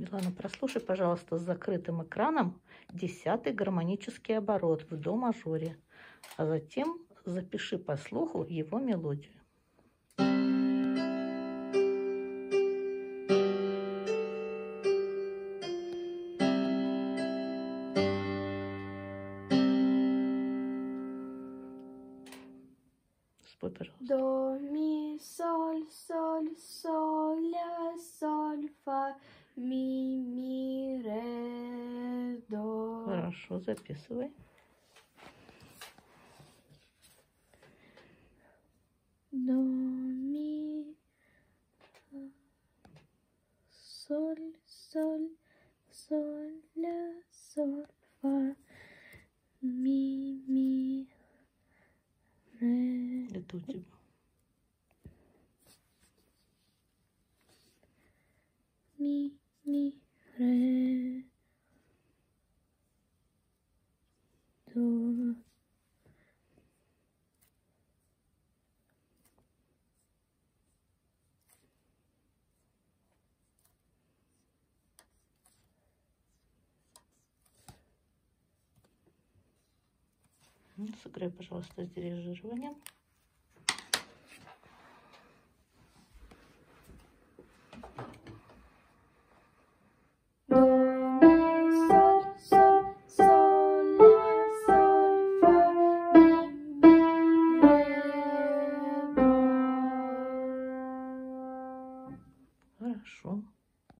Милана, прослушай, пожалуйста, с закрытым экраном десятый гармонический оборот в до мажоре, а затем запиши по слуху его мелодию. Спой, пожалуйста. До, ми, соль, соль, соль, ля, соль, фа, ми, ми, ре, до. Хорошо, записывай. До, ми, соль, соль, соль, ля, соль, фа, ми, ми, ре. Это у тебя. Сыграй, пожалуйста, с дирижированием. Хорошо.